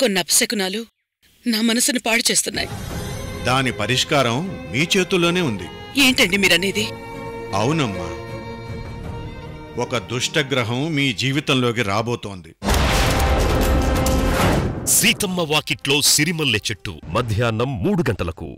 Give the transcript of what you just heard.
కొన్ని అపశకునాలు నా మనసును పాడు చేస్తున్నాయి. దాని పరిష్కారం మీ చేతుల్లోనే ఉంది. ఏంటండి మీరనేది? అవునమ్మా. ఒక దుష్టగ్రహం మీ జీవితంలోకి రాబోతోంది. సీతమ్మ వాకిట్లో సిరిమల్లె చెట్టు మధ్యాహ్నం మూడు గంటలకు.